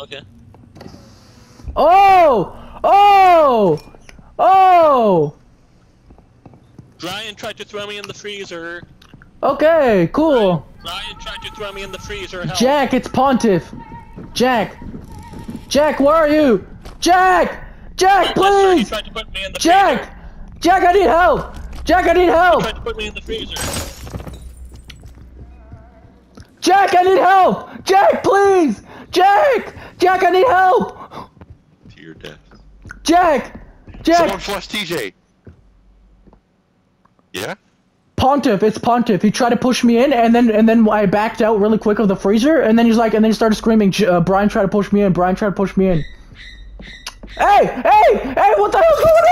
Okay. Oh! Oh! Oh! Brian tried to throw me in the freezer. Okay, cool. Brian tried to throw me in the freezer. Help. Jack, it's Pontiff. Jack. Jack, where are you? Jack! Jack, he please! tried to put me in the freezer. Jack! Jack, I need help! Jack, I need He help! tried to put me in the freezer. Jack, I need help! Jack, please! Jack! Jack, I need help! To your death. Jack! Jack! Someone flush TJ. Yeah? Pontiff, it's Pontiff. He tried to push me in, and then and then I backed out really quick of the freezer, and then he's like, and then he started screaming. "J- Uh, Brian tried to push me in. Brian tried to push me in. Hey, hey, hey! What the hell's going on?